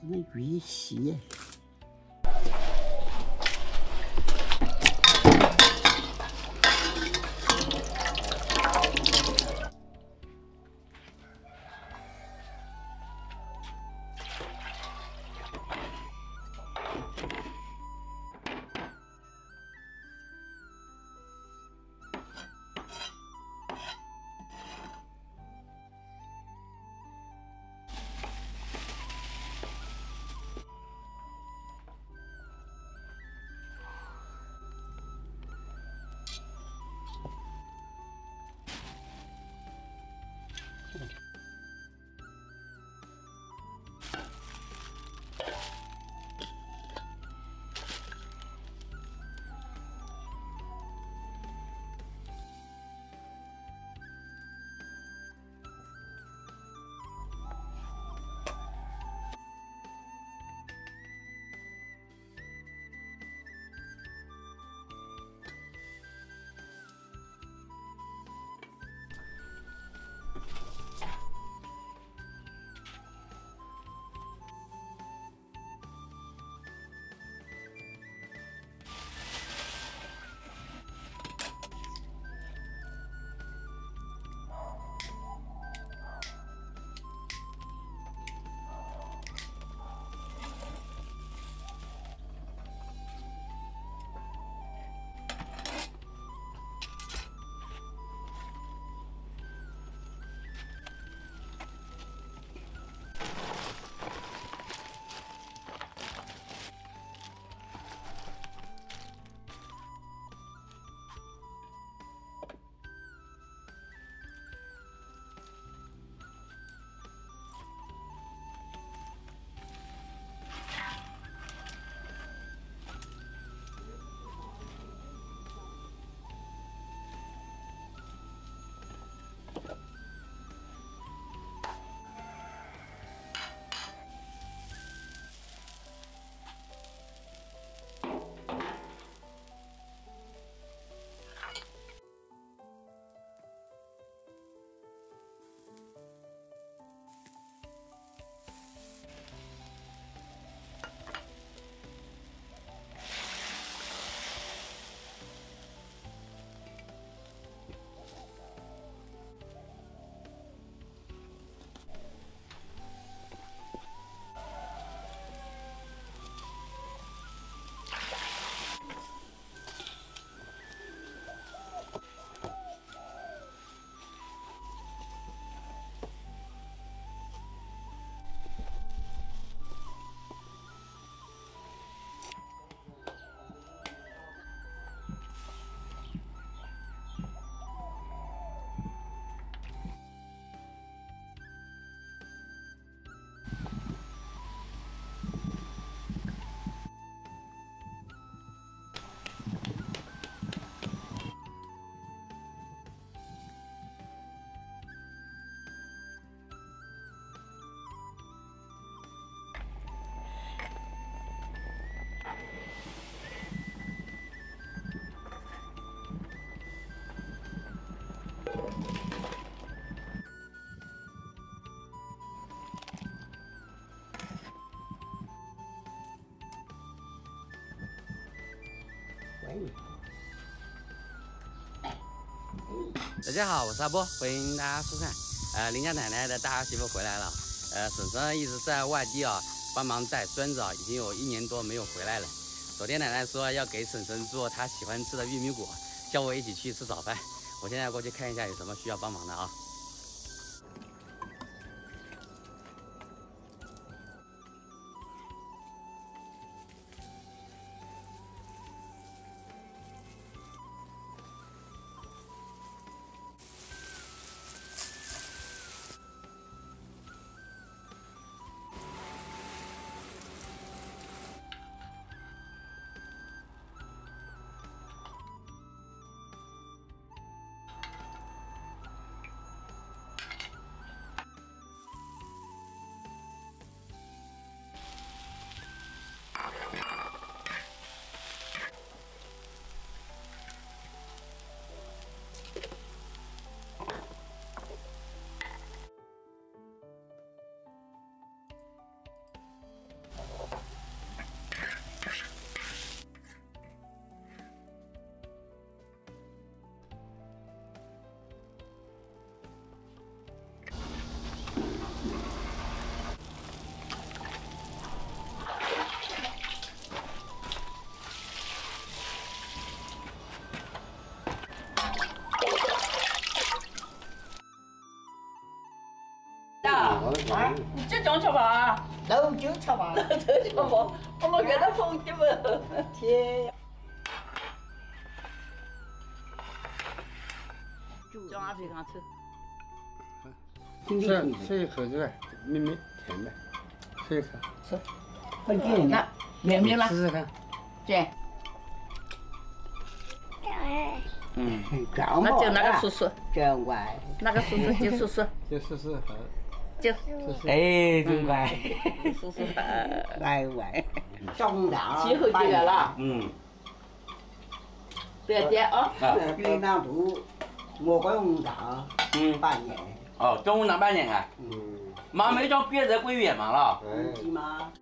什么鱼洗？大家好，我是阿波，欢迎大家收看。呃，邻家奶奶的大儿媳妇回来了。呃，婶婶一直在外地啊，帮忙带孙子啊，已经有一年多没有回来了。昨天奶奶说要给婶婶做她喜欢吃的玉米果，叫我一起去吃早饭。我现在过去看一下有什么需要帮忙的啊。想吃吧？老酒吃吧。老酒吃吧。我给他放点嘛。天呀！叫阿飞刚吃。吃吃一口这个，绵绵甜的，吃一口。吃。很甜那绵绵了。试试看。姐。嗯。那就那个叔叔。真乖。那个叔叔就叔叔。就叔叔好。就。哎，真乖。叔叔好。乖乖。小红糖。气候进来了。嗯。不要点啊。云南肚，魔鬼红蛋。嗯。半年。哦，中午拿半年啊。嗯。妈没叫别的桂圆嘛了。嗯。